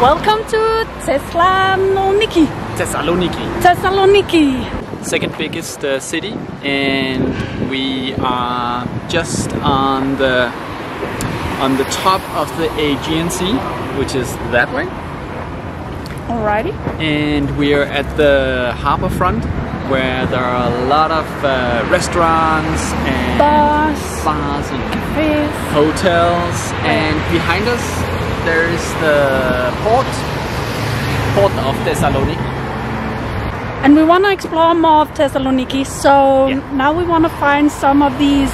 Welcome to Thessaloniki. Thessaloniki, Thessaloniki. second biggest uh, city, and we are just on the on the top of the Aegean Sea, which is that way, Alrighty. and we are at the harbor front where there are a lot of uh, restaurants and Bars, bars and cafes. hotels, and behind us there is the port, port of Thessaloniki. And we want to explore more of Thessaloniki. So Yeah. now we want to find some of these.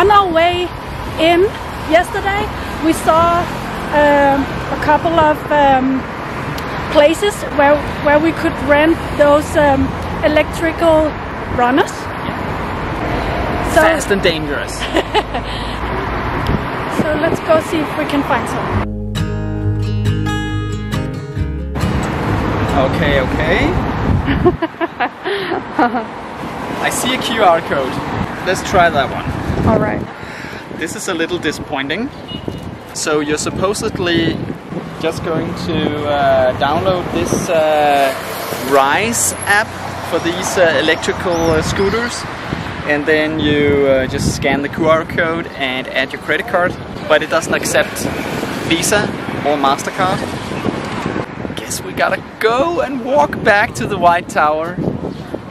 On our way in yesterday, we saw um, a couple of um, places where where we could rent those um, electrical runners. So, Fast and dangerous. so let's go see if we can find some. Okay, okay. I see a QR code. Let's try that one. All right. This is a little disappointing. So you're supposedly just going to uh, download this uh, Rise app for these uh, electrical uh, scooters, and then you uh, just scan the QR code and add your credit card. But it doesn't accept Visa or Mastercard. Guess we gotta go and walk back to the White Tower.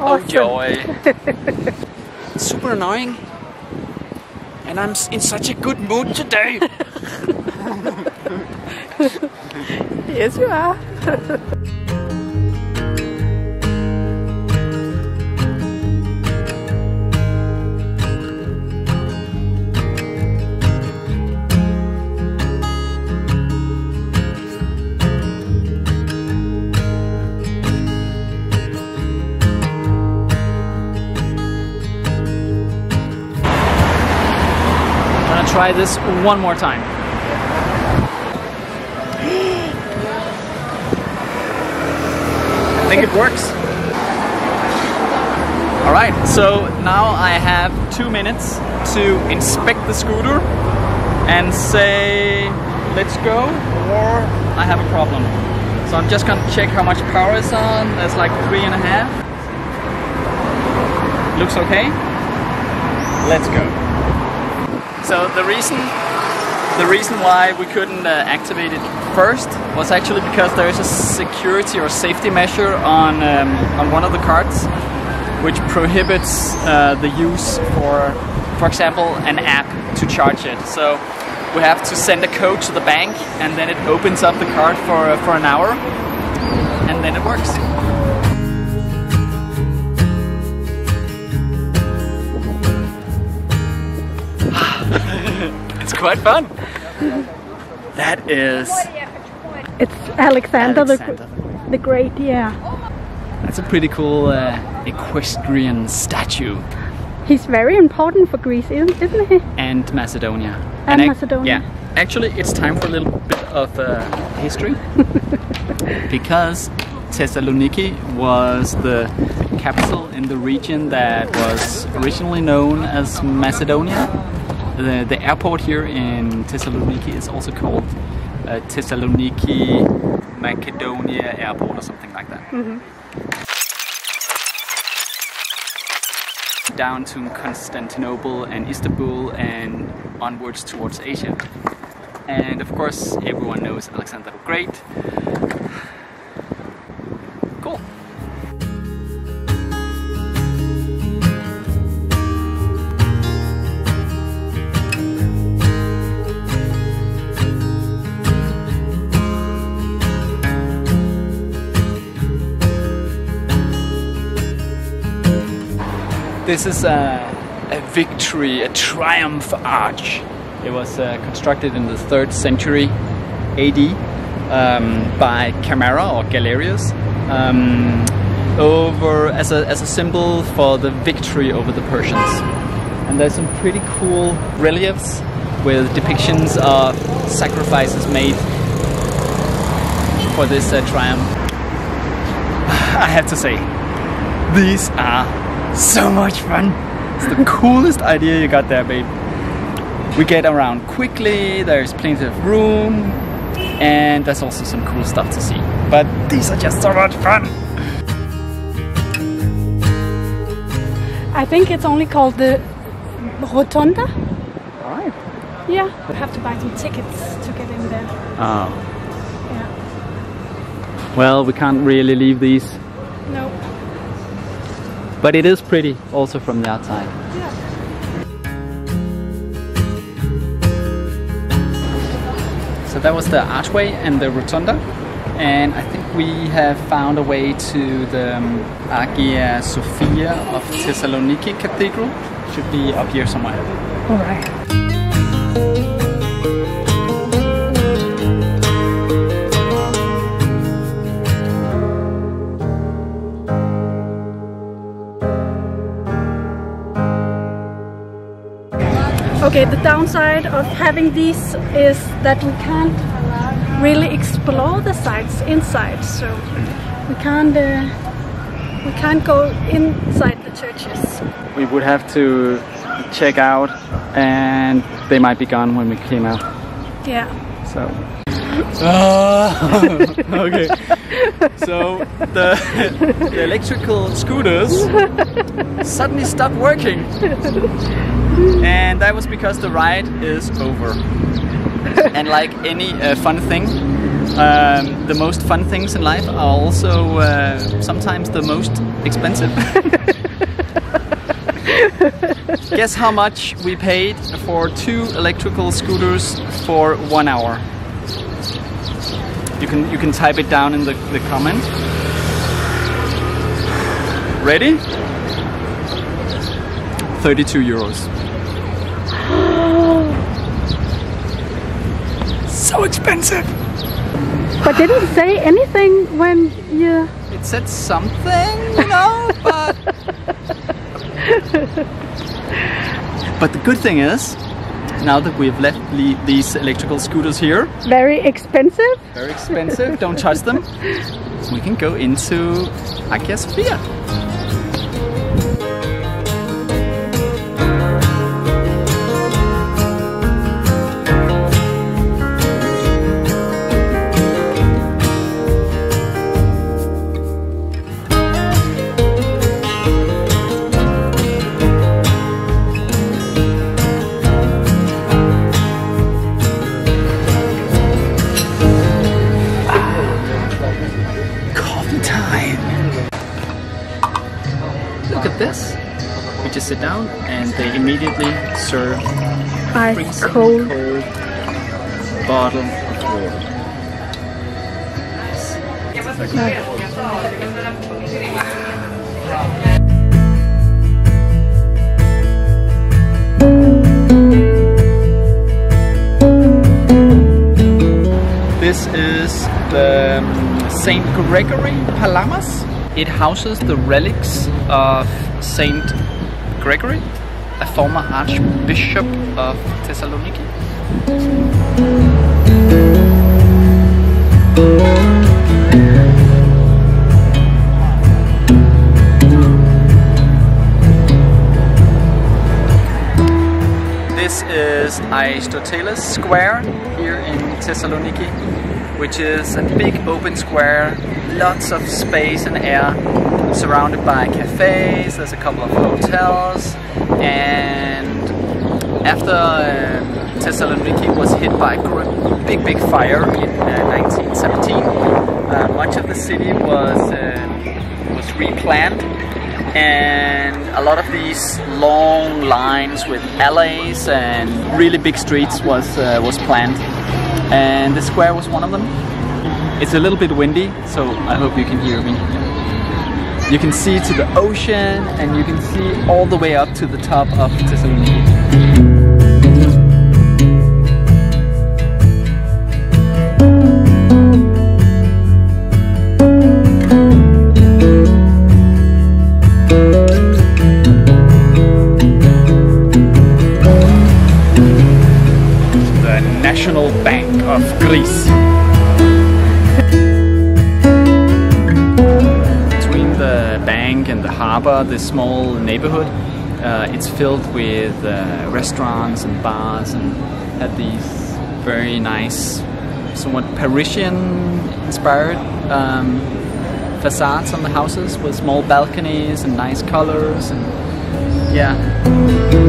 Oh Awesome. joy! Super annoying. And I'm in such a good mood today. Yes, you are. try this one more time. I think it works. Alright, so now I have two minutes to inspect the scooter and say let's go or I have a problem. So I'm just gonna check how much power is on. That's like three and a half. Looks okay. Let's go. So the reason the reason why we couldn't uh, activate it first was actually because there is a security or safety measure on um, on one of the cards, which prohibits uh, the use for, for example, an app to charge it. So we have to send a code to the bank, and then it opens up the card for uh, for an hour, and then it works. Quite fun. That is It's Alexander, Alexander. The, the Great, yeah. that's a pretty cool uh, equestrian statue. He's very important for Greece, isn't, isn't he? and Macedonia. And ac- Macedonia. Yeah, actually, it's time for a little bit of uh, history because Thessaloniki was the capital in the region that was originally known as Macedonia. The, the airport here in Thessaloniki is also called uh, Thessaloniki Macedonia Airport or something like that. down to Constantinople and Istanbul and onwards towards Asia. And of course, everyone knows Alexander the Great. This is a, a victory, a triumph arch. It was uh, constructed in the third century AD um, by Camara or Galerius um, over as a, as a symbol for the victory over the Persians. And there's some pretty cool reliefs with depictions of sacrifices made for this uh, triumph. I have to say, these are so much fun. It's the coolest idea you got there, babe. We get around quickly, there's plenty of room. and there's also some cool stuff to see. But these are just so much fun! I think it's only called the Rotunda. Alright. Yeah. You have to buy some tickets to get in there. Oh. Yeah. Well, we can't really leave these, No. But it is pretty also from the outside. Yeah. So that was the archway and the rotunda. And I think we have found a way to the um, Hagia Sophia of Thessaloniki Cathedral. Should be up here somewhere. All right. Okay, the downside of having these is that we can't really explore the sites inside, so we can't uh, we can't go inside the churches. We would have to check out, and they might be gone when we came out. Yeah. So. okay. So the, the electrical scooters suddenly stopped working, and that was because the ride is over. And like any uh, fun thing, um, the most fun things in life are also uh, sometimes the most expensive. Guess how much we paid for two electrical scooters for one hour? You can you can type it down in the, the comment. Ready? 32 euros. So expensive. But didn't say anything when you. It said something, you know, but But the good thing is, now that we've left le- these electrical scooters here, Very expensive? very expensive, don't touch them, we can go into Hagia Sophia. Immediately serve Ice cold. cold bottle of water. This is the um, Saint Gregory Palamas. It houses the relics of Saint Gregory, a former archbishop of Thessaloniki. This is Aristoteles Square here in Thessaloniki, which is a big open square, lots of space and air, surrounded by cafes, there's a couple of hotels, and after um, Thessaloniki was hit by a big, big fire in uh, 1917, uh, much of the city was, um was replanned and a lot of these long lines with alleys and really big streets was uh, was planned and the square was one of them. It's a little bit windy so i hope you can hear me you can see to the ocean and you can see all the way up to the top of the National Bank of Greece. This small neighborhood. Uh, it's filled with uh, restaurants and bars and had these very nice, somewhat Parisian inspired um, facades on the houses with small balconies and nice colors and yeah.